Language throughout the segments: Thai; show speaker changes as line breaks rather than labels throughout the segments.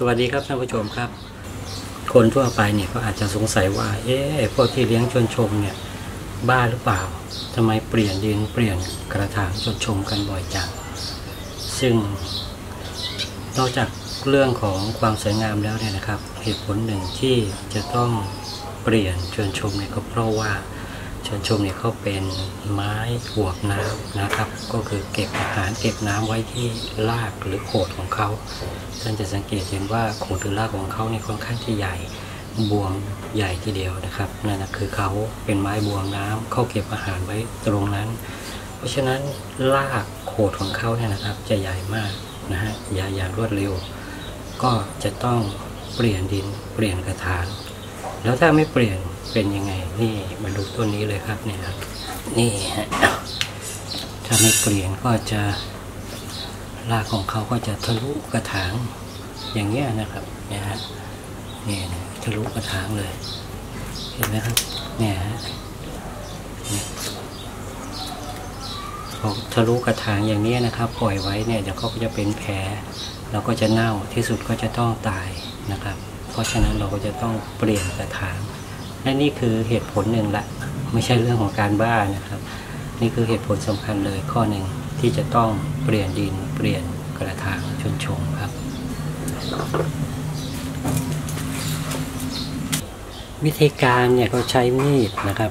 สวัสดีครับท่านผู้ชมครับ คนทั่วไปเนี่ยก็อาจจะสงสัยว่า เอ๊ะพวกที่เลี้ยงชวนชมเนี่ยบ้าหรือเปล่าทำไมเปลี่ยนดินเปลี่ยนกระถางชวนชมกันบ่อยจังซึ่ง นอกจากเรื่องของความสวยงามแล้วเนี่ยนะครับ เหตุผลหนึ่งที่จะต้องเปลี่ยนชวนชมเนี่ยก็เพราะว่า ชวนชมเนี่ยเขาเป็นไม้หวกน้ำนะครับ ก็คือเก็บอาหารเก็บน้ำไว้ที่รากหรือโขดของเขาท่านจะสังเกตเห็นว่าโขดหรือรากของเขาเนี่ยค่อนข้างที่ใหญ่บวงใหญ่ทีเดียวนะครับนั่นคือเขาเป็นไม้บวงน้ำเขาเก็บอาหารไว้ตรงนั้น เพราะฉะนั้นรากโขดของเขาเนี่ยนะครับจะใหญ่มากนะฮะใหญ่อย่างรวดเร็ว ก็จะต้องเปลี่ยนดินเปลี่ยนกระถาง แล้วถ้าไม่เปลี่ยนเป็นยังไง นี่มาดูต้นนี้เลยครับเนี่ยครับนี่ฮะถ้าไม่เปลี่ยนก็จะรากของเขาก็จะทะลุกระถางอย่างเงี้ยนะครับเนี่ยฮะเนี่ยทะลุกระถางเลย เห็นไหมครับเนี่ยฮะนี่ยพอทะลุกระถางอย่างนี้นะครับ ปล่อยไว้เนี่ยเดี๋ยวเขาก็จะเป็นแผลแล้วก็จะเน่าที่สุดก็จะต้องตายนะครับ เพราะฉะนั้นเราก็จะต้องเปลี่ยนกระถางและนี่คือเหตุผลหนึ่งละไม่ใช่เรื่องของการบ้านะครับ นี่คือเหตุผลสำคัญเลยข้อหนึ่งที่จะต้องเปลี่ยนดินเปลี่ยนกระถางชนชมครับ วิธีการเนี่ยก็ใช้มีดนะครับ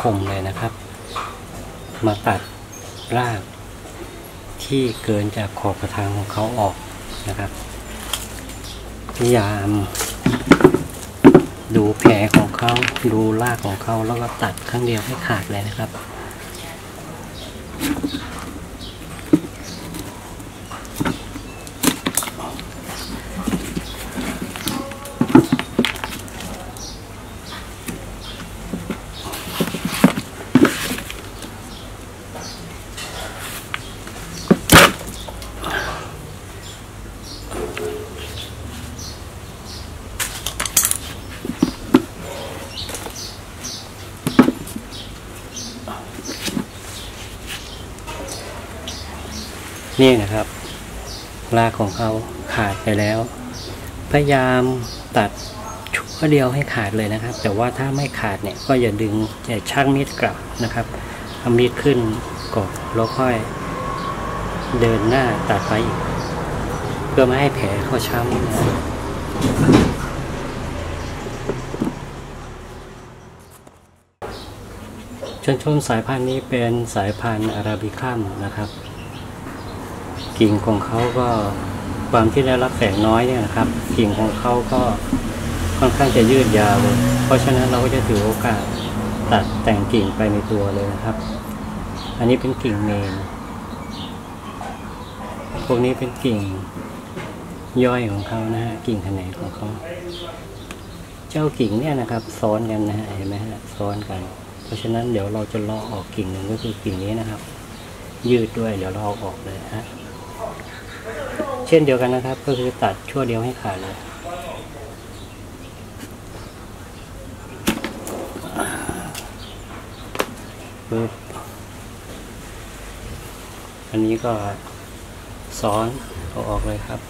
คมๆเลยนะครับ มาตัดรากที่เกินจากขอบกระถางของเขาออกนะครับ พยายาม ดูแผลของเขาดูรากของเขาแล้วก็ตัดครั้งเดียวให้ขาดเลยนะครับ นี่นะครับรากของเขาขาดไปแล้ว พยายามตัดชั่วเดียวให้ขาดเลยนะครับ แต่ว่าถ้าไม่ขาดเนี่ยก็อย่าดึงอย่าชักมีดกลับนะครับเอามีดขึ้นก่อนแล้วค่อยเดินหน้าตัดไปอีกเพื่อไม่ให้แผลเขาช้ำนะชนชนสายพันธุ์นี้เป็นสายพันธุ์อาราบิคัมนะครับ กิ่งของเขาก็ความที่ได้รับแสงน้อยเนี่ยนะครับ กิ่งของเขาก็ค่อนข้างจะยืดยาวเลยเพราะฉะนั้นเราก็จะถือโอกาสตัดแต่งกิ่งไปในตัวเลยนะครับ อันนี้เป็นกิ่งเมน พวกนี้เป็นกิ่งย่อยของเขานะฮะ กิ่งแขนงของเขา เจ้ากิ่งเนี่ยนะครับ ซ้อนกันนะฮะ เห็นไหมฮะ ซ้อนกัน เพราะฉะนั้นเดี๋ยวเราจะเลาะออกกิ่งหนึ่งก็คือกิ่งนี้นะครับ ยืดด้วย เดี๋ยวเราเอาออกเลยฮะ เช่นเดียวกันนะครับ ก็คือตัดชั่วเดียวให้ขาดเลยปึ๊บอันนี้ก็ซ้อนเอาออกเลยครับ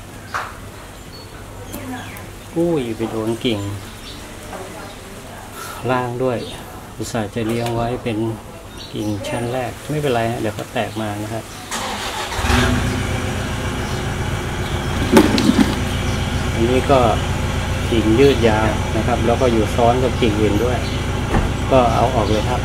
อุ้ยไปโดนกิ่ง ล่างด้วย อุตส่าห์จะเลี้ยงไว้เป็นกิ่งชั้นแรกไม่เป็นไรฮะเดี๋ยวก็แตกมานะครับ อันนี้ก็กิ่งยืดยาวนะครับ แล้วก็อยู่ซ้อนกับกิ่งอื่นด้วย ก็เอาออกเลยครับ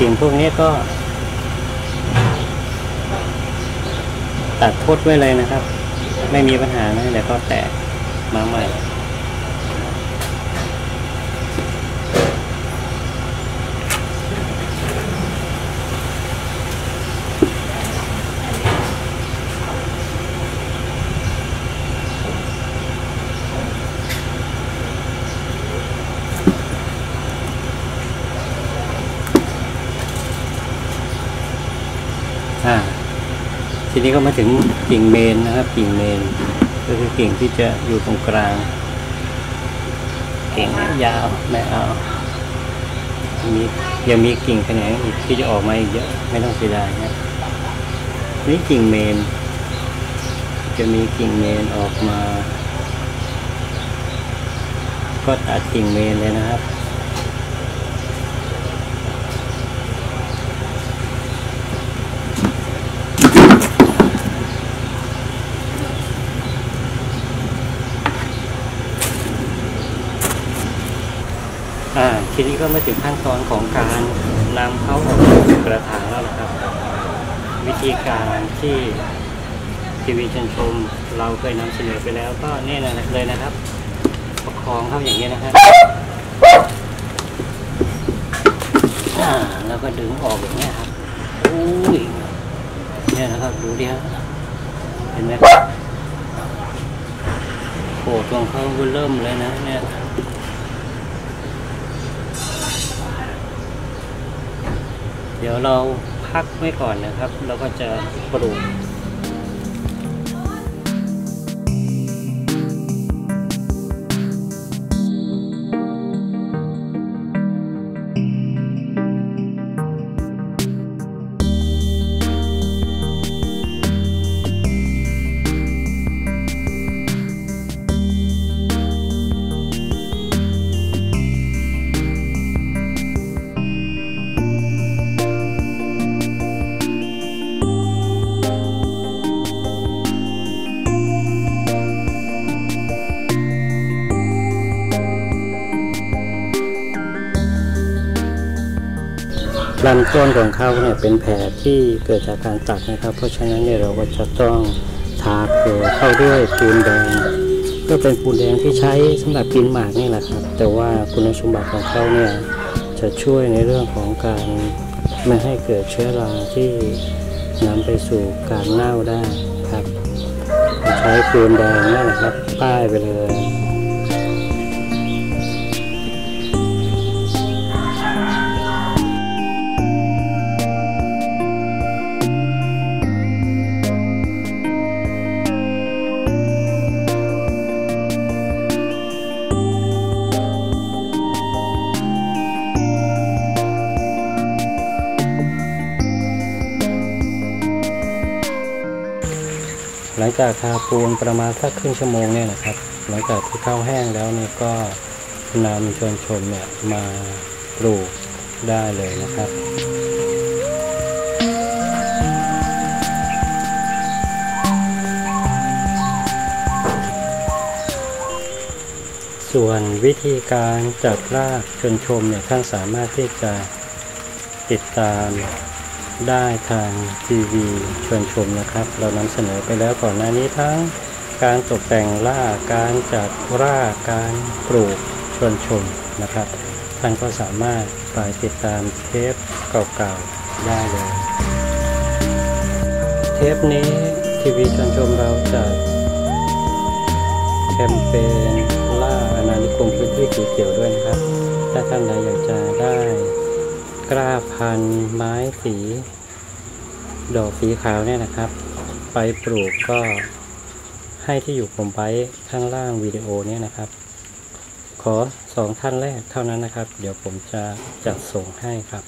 กิ่งพวกนี้ก็ ตัดทดไว้เลยนะครับ ไม่มีปัญหานะเดี๋ยวก็แตกมาใหม่อ่า ทีนี้ก็มาถึงกิ่งเมนนะครับกิ่งเมน ก็คือกิ่งที่จะอยู่ตรงกลางกิ่งยาวไม่เอามียังมีกิ่งแขนงอีกที่จะออกมาอีกเยอะไม่ต้องเสียดายนะนี่กิ่งเมน จะมีกิ่งเมนออกมา ก็ตัดกิ่งเมนเลยนะครับ ทีนี้ก็มาถึงขั้นตอนของการนำเขาออกจากกระถางแล้วนะครับ วิธีการที่ทีวีชนชมเราเคยนำเสนอไปแล้วก็นี่นะเลยนะครับ ประคองเข้าอย่างนี้นะครับอ่าแล้วก็ดึงออกอย่างนี้ครับอุ้ยเนี่ยนะครับดูดิครับเห็นไหมครับโอ้ตรงเขาเริ่มเลยนะเนี่ย เดี๋ยวเราพักไว้ก่อนนะครับแล้วก็จะปลูก ลำต้นของเขาเนี่ยเป็นแผลที่เกิดจากการตัดนะครับ เพราะฉะนั้นเนี่ยเราก็จะต้องทาเกลือเข้าด้วยปูนแดง ก็เป็นปูนแดงที่ใช้สำหรับกินหมากนี่แหละครับ แต่ว่าคุณสมบัติของเขาเนี่ยจะช่วยในเรื่องของการไม่ให้เกิดเชื้อราที่นำไปสู่การเน่าได้ครับ ใช้ปูนแดงนี่แหละครับป้ายไปเลย ลังจากทาปูนประมาณสักครึ่งชั่วโมงเนี่ยนะครับ หลังจากที่ข้าวแห้งแล้วเนี่ยก็นำชวนชมเนี่ยมาปลูกได้เลยนะครับส่วนวิธีการจัดรากชนชมเนี่ยท่านสามารถที่จะติดตาม ได้ทางทีวีชวนชมนะครับ เรานำเสนอไปแล้วก่อนหน้านี้ทั้งการตกแต่งล่าการจัดราการปลูกชวนชมนะครับ ท่านก็สามารถไปติดตามเทปเก่าๆได้เลย เทปนี้ทีวีชวนชมเราจะแคมเปญล่าอาณานิคมพื้นที่สีเขียวด้วยนะครับ ถ้าท่านใดอยากจะได้ กล้าพันธุ์ไม้สี ดอกสีขาวเนี่ยนะครับ ไปปลูกก็ให้ที่อยู่ผมไว้ข้างล่างวิดีโอเนี่ยนะครับ ขอสองท่านแรกเท่านั้นนะครับ เดี๋ยวผมจะจัดส่งให้ครับ